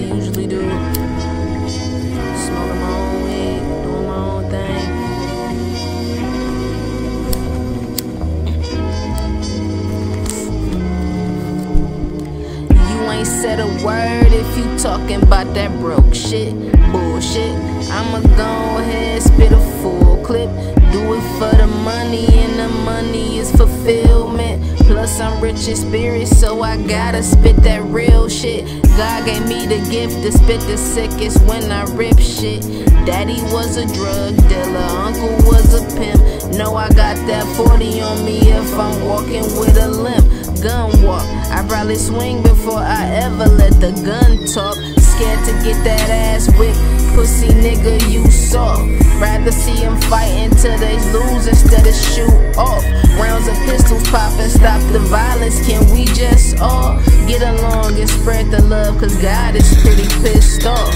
I usually do. Smoking my own weed, doing my own thing. You ain't said a word if you talking about that broke shit. Bullshit. I'ma go ahead, spit a fool. I'm rich in spirit, so I gotta spit that real shit. God gave me the gift to spit the sickest when I rip shit. Daddy was a drug dealer, uncle was a pimp. Know I got that 40 on me if I'm walking with a limp. Gun walk, I probably swing before I ever let the gun talk. Scared to get that ass whipped, pussy nigga, you soft. Spread the love? Cause God is pretty pissed off.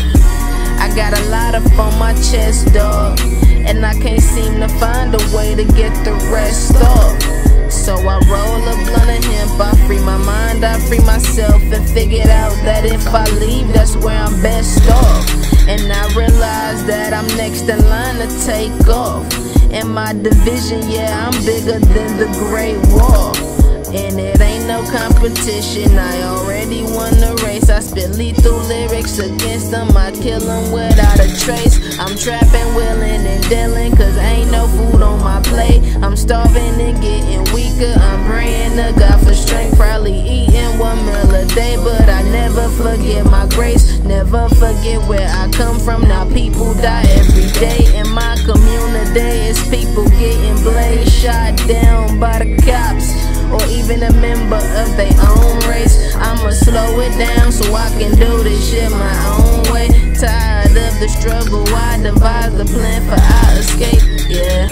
I got a lot up on my chest, dog. And I can't seem to find a way to get the rest off. So I roll a blunt of hemp, I free my mind, I free myself, and figured out that if I leave, that's where I'm best off. And I realize that I'm next in line to take off. In my division, yeah, I'm bigger than the Great Wall. And it ain't no competition, I already won the race. I spit lethal lyrics against them, I kill them without a trace. I'm trapping, willing, and dealing, cause ain't no food on my plate. I'm starving and getting weaker, I'm praying to God for strength. Probably eating one meal a day, but I never forget my grace. Never forget where I come from. Now people die every day in my community. It's people getting blazed, shot down by the cops or even a member of their own race. I'ma slow it down so I can do this shit my own way. Tired of the struggle, I devise a plan for our escape, yeah.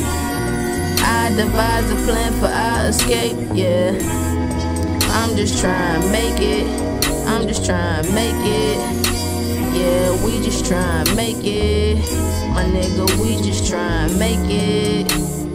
I devise a plan for our escape, yeah. I'm just trying to make it, I'm just trying to make it. Yeah, we just trying to make it. My nigga, we just trying to make it.